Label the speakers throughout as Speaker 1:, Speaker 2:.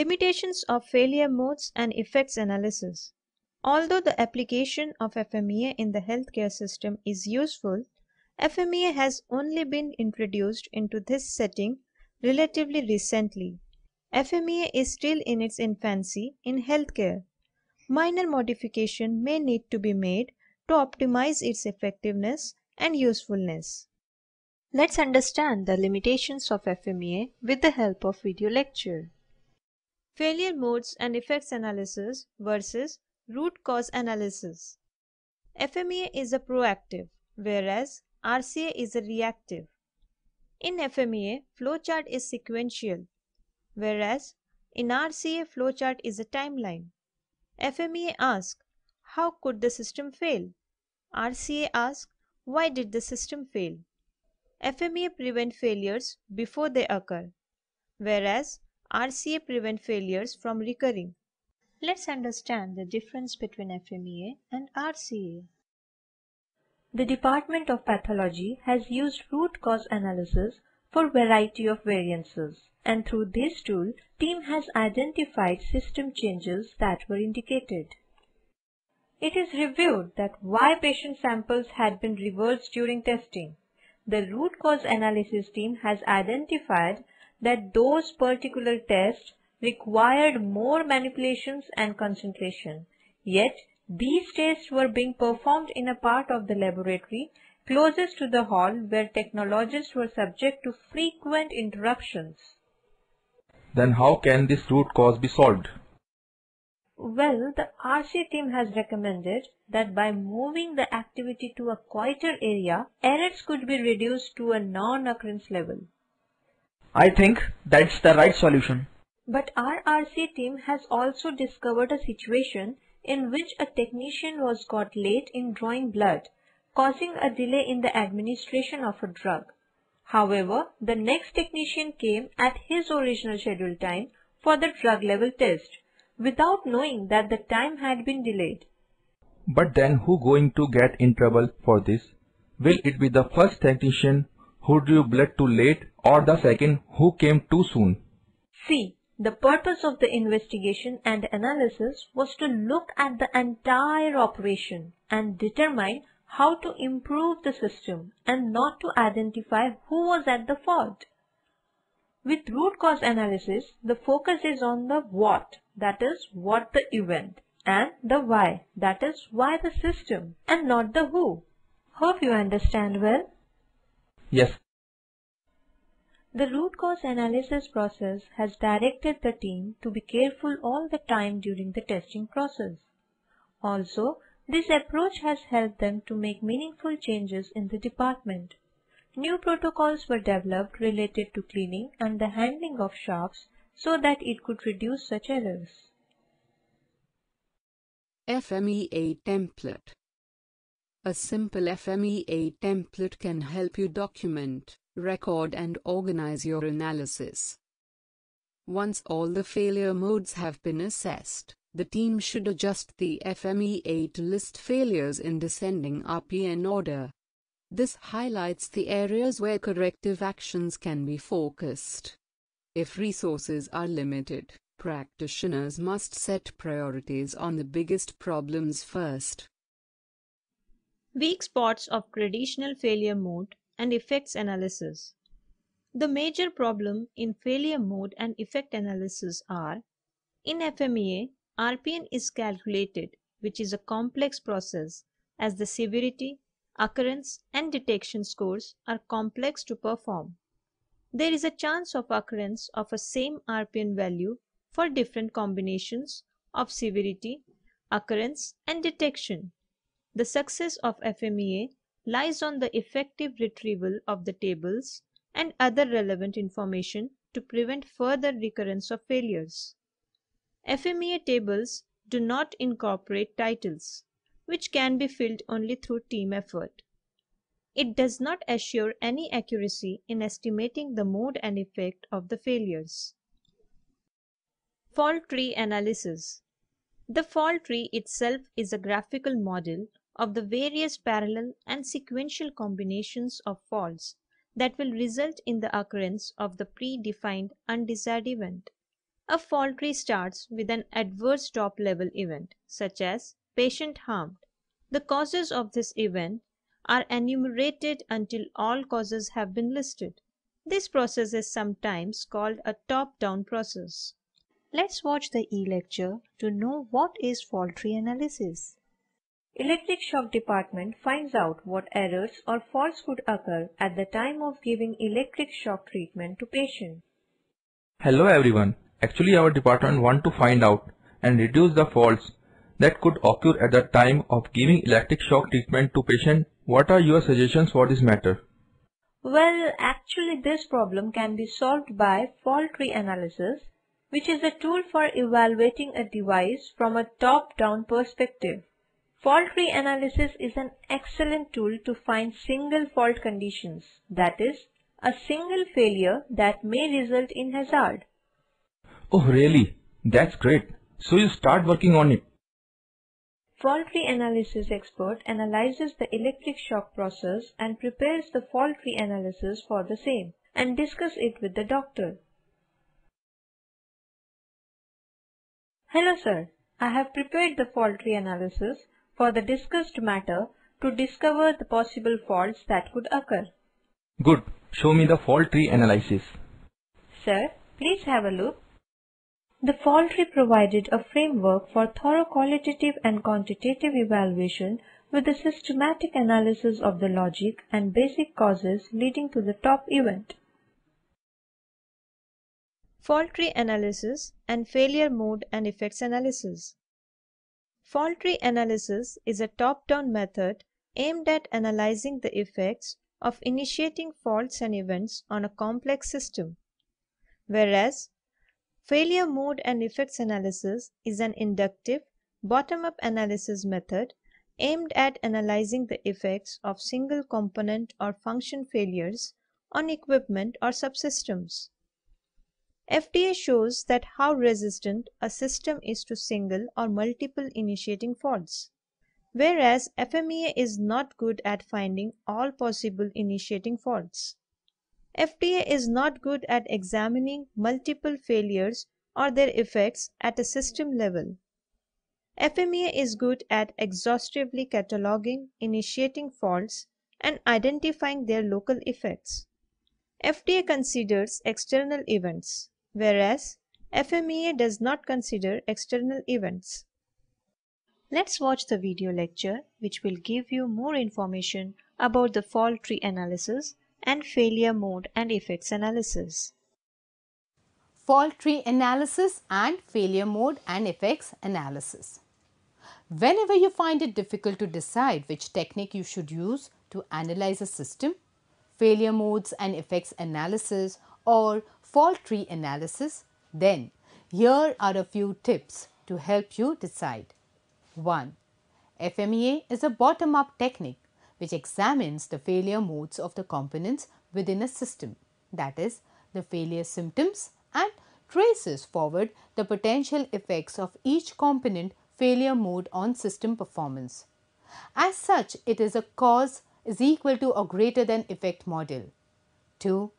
Speaker 1: Limitations of failure modes and effects analysis. Although the application of FMEA in the healthcare system is useful, FMEA has only been introduced into this setting relatively recently. FMEA is still in its infancy in healthcare. Minor modification may need to be made to optimize its effectiveness and usefulness. Let's understand the limitations of FMEA with the help of video lecture. Failure modes and effects analysis versus root cause analysis. FMEA is a proactive, whereas RCA is a reactive. In FMEA, flowchart is sequential, whereas in RCA, flowchart is a timeline. FMEA asks, how could the system fail? RCA asks, why did the system fail? FMEA prevent failures before they occur, whereas RCA prevent failures from recurring. Let's understand the difference between FMEA and RCA. The Department of Pathology has used root cause analysis for variety of variances and through this tool team has identified system changes that were indicated. It is reviewed that why patient samples had been reversed during testing. The root cause analysis team has identified that those particular tests required more manipulations and concentration. Yet, these tests were being performed in a part of the laboratory closest to the hall where technologists were subject to frequent interruptions.
Speaker 2: Then how can this root cause be solved?
Speaker 1: Well, the RC team has recommended that by moving the activity to a quieter area, errors could be reduced to a non-occurrence level.
Speaker 3: I think that's the right solution.
Speaker 1: But our RC team has also discovered a situation in which a technician was got late in drawing blood, causing a delay in the administration of a drug. However, the next technician came at his original scheduled time for the drug level test, without knowing that the time had been delayed.
Speaker 2: But then who going to get in trouble for this? Will it be the first technician who drew blood too late or the second who came too soon?
Speaker 1: See, the purpose of the investigation and analysis was to look at the entire operation and determine how to improve the system and not to identify who was at the fault. With root cause analysis, the focus is on the what, that is what the event, and the why, that is why the system, and not the who. Hope you understand well.
Speaker 2: Yes.
Speaker 1: The root cause analysis process has directed the team to be careful all the time during the testing process. Also, this approach has helped them to make meaningful changes in the department. New protocols were developed related to cleaning and the handling of shops so that it could reduce such errors.
Speaker 4: FMEA template A simple FMEA template can help you document, record and organize your analysis. Once all the failure modes have been assessed, the team should adjust the FMEA to list failures in descending RPN order. This highlights the areas where corrective actions can be focused. If resources are limited, practitioners must set priorities on the biggest problems first. Weak spots of traditional failure mode and effects analysis. The major problem in failure mode and effect analysis are in FMEA, RPN is calculated, which is a complex process as the severity, occurrence and detection scores are complex to perform. There is a chance of occurrence of a same RPN value for different combinations of severity, occurrence and detection. The success of FMEA lies on the effective retrieval of the tables and other relevant information to prevent further recurrence of failures. FMEA tables do not incorporate titles, which can be filled only through team effort. It does not assure any accuracy in estimating the mode and effect of the failures. Fault tree analysis. The fault tree itself is a graphical model of the various parallel and sequential combinations of faults that will result in the occurrence of the predefined undesired event. a fault tree starts with an adverse top level event, such as patient harmed. The causes of this event are enumerated until all causes have been listed. This process is sometimes called a top-down process. Let's watch the e-lecture to know what is fault tree analysis.
Speaker 1: Electric shock department finds out what errors or faults could occur at the time of giving electric shock treatment to patient.
Speaker 2: Hello everyone. Actually our department want to find out and reduce the faults that could occur at the time of giving electric shock treatment to patient. What are your suggestions for this matter?
Speaker 1: Well, actually this problem can be solved by fault tree analysis, which is a tool for evaluating a device from a top-down perspective. Fault tree analysis is an excellent tool to find single fault conditions, that is, a single failure that may result in hazard.
Speaker 2: Oh really? That's great. So you start working on it.
Speaker 1: Fault tree analysis expert analyzes the electric shock process and prepares the fault tree analysis for the same and discuss it with the doctor. Hello sir, I have prepared the fault tree analysis for the discussed matter to discover the possible faults that could occur.
Speaker 2: Good. Show me the fault tree analysis.
Speaker 1: Sir, please have a look. The fault tree provided a framework for thorough qualitative and quantitative evaluation with a systematic analysis of the logic and basic causes leading to the top event.
Speaker 4: Fault tree analysis and failure mode and effects analysis. Fault tree analysis is a top-down method aimed at analyzing the effects of initiating faults and events on a complex system, whereas Failure mode and effects analysis is an inductive, bottom-up analysis method aimed at analyzing the effects of single component or function failures on equipment or subsystems. FTA shows that how resistant a system is to single or multiple initiating faults, whereas FMEA is not good at finding all possible initiating faults. FTA is not good at examining multiple failures or their effects at a system level. FMEA is good at exhaustively cataloging, initiating faults, and identifying their local effects. FTA considers external events, whereas FMEA does not consider external events. Let's watch the video lecture which will give you more information about the fault tree analysis and failure mode and effects analysis.
Speaker 5: Fault tree analysis and failure mode and effects analysis. Whenever you find it difficult to decide which technique you should use to analyze a system, failure modes and effects analysis or fault tree analysis, then here are a few tips to help you decide. 1. FMEA is a bottom-up technique which examines the failure modes of the components within a system, that is, the failure symptoms and traces forward the potential effects of each component failure mode on system performance. As such, it is a cause is equal to or greater than effect model. 2.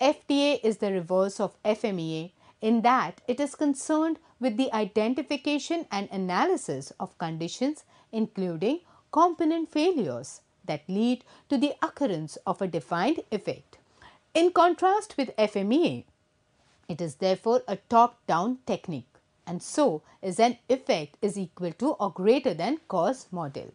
Speaker 5: FTA is the reverse of FMEA in that it is concerned with the identification and analysis of conditions including component failures that lead to the occurrence of a defined effect. In contrast with FMEA, it is therefore a top-down technique and so is an effect is equal to or greater than cause model.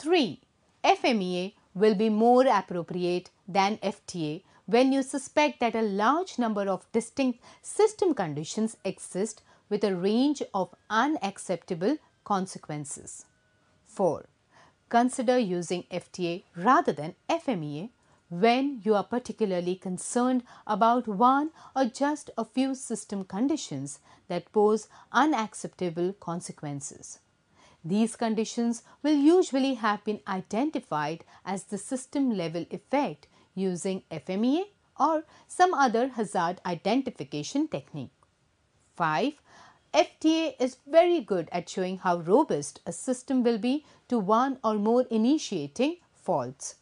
Speaker 5: 3. FMEA will be more appropriate than FTA when you suspect that a large number of distinct system conditions exist with a range of unacceptable consequences. 4. Consider using FTA rather than FMEA when you are particularly concerned about one or just a few system conditions that pose unacceptable consequences. These conditions will usually have been identified as the system level effect using FMEA or some other hazard identification technique. 5. FTA is very good at showing how robust a system will be to one or more initiating faults.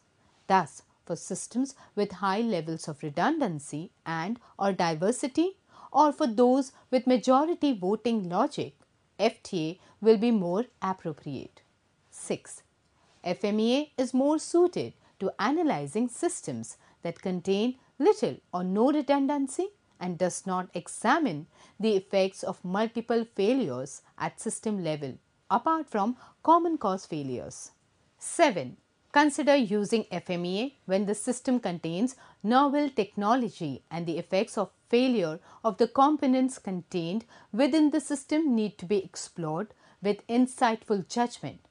Speaker 5: Thus, for systems with high levels of redundancy and or diversity or for those with majority voting logic, FTA will be more appropriate. 6. FMEA is more suited to analyzing systems that contain little or no redundancy and does not examine the effects of multiple failures at system level apart from common cause failures. 7. Consider using FMEA when the system contains novel technology and the effects of failure of the components contained within the system need to be explored with insightful judgment.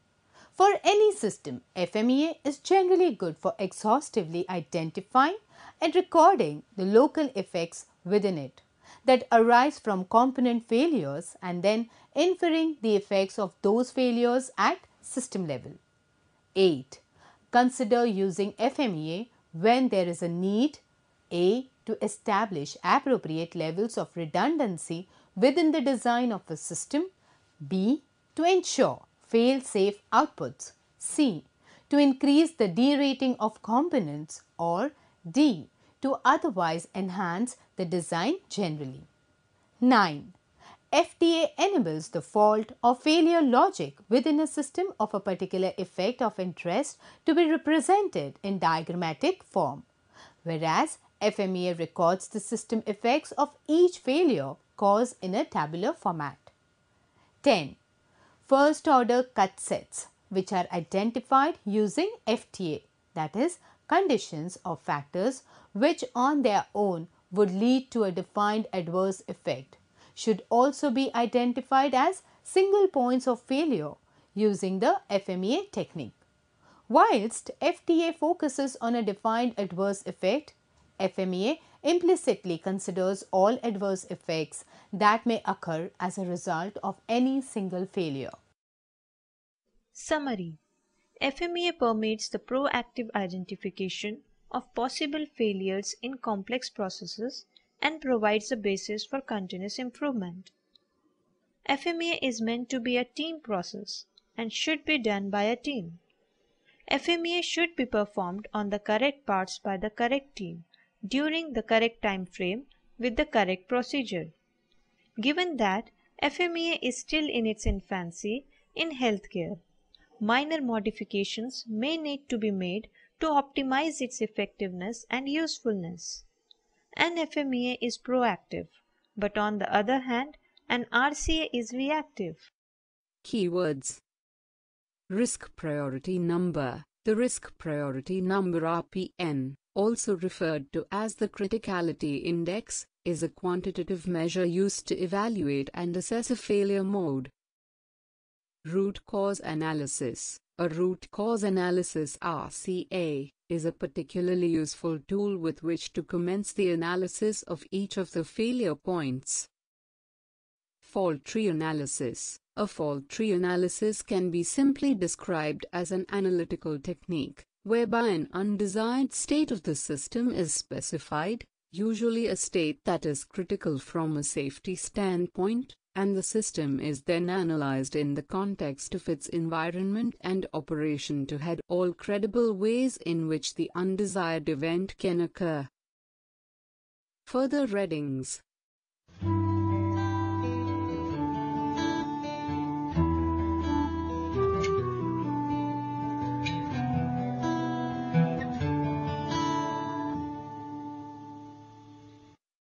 Speaker 5: For any system, FMEA is generally good for exhaustively identifying and recording the local effects within it that arise from component failures and then inferring the effects of those failures at system level. 8. Consider using FMEA when there is a need A. to establish appropriate levels of redundancy within the design of a system, B. to ensure fail-safe outputs, C. to increase the derating of components or D. to otherwise enhance the design generally. 9. FTA enables the fault or failure logic within a system of a particular effect of interest to be represented in diagrammatic form, whereas FMEA records the system effects of each failure cause in a tabular format. 10. First order cut sets which are identified using FTA that is conditions or factors which on their own would lead to a defined adverse effect should also be identified as single points of failure using the FMEA technique. Whilst FTA focuses on a defined adverse effect, FMEA implicitly considers all adverse effects that may occur as a result of any single failure.
Speaker 4: Summary FMEA permits the proactive identification of possible failures in complex processes and provides a basis for continuous improvement. FMEA is meant to be a team process and should be done by a team. FMEA should be performed on the correct parts by the correct team during the correct time frame with the correct procedure. Given that FMEA is still in its infancy in healthcare, minor modifications may need to be made to optimize its effectiveness and usefulness. An FMEA is proactive, but on the other hand, an RCA is reactive.
Speaker 6: Keywords Risk Priority Number The Risk Priority Number RPN, also referred to as the Criticality Index, is a quantitative measure used to evaluate and assess a failure mode. Root Cause Analysis A root cause analysis RCA is a particularly useful tool with which to commence the analysis of each of the failure points. Fault tree analysis A fault tree analysis can be simply described as an analytical technique, whereby an undesired state of the system is specified, usually a state that is critical from a safety standpoint, and the system is then analyzed in the context of its environment and operation to head all credible ways in which the undesired event can occur. Further readings